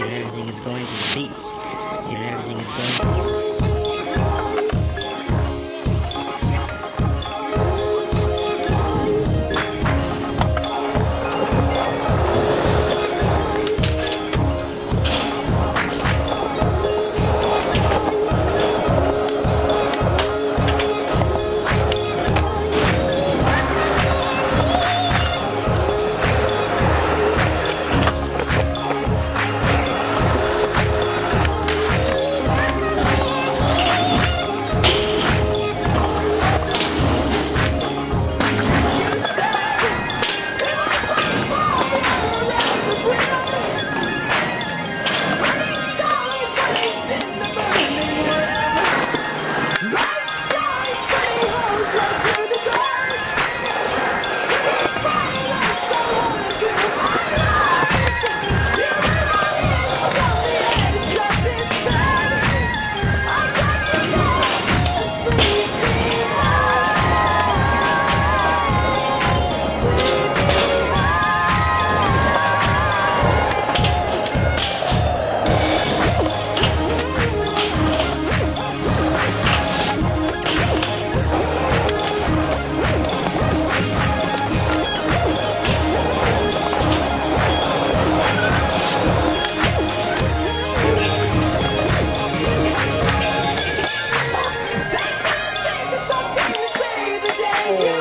Know, everything is going to beat. You everything is going. Yeah.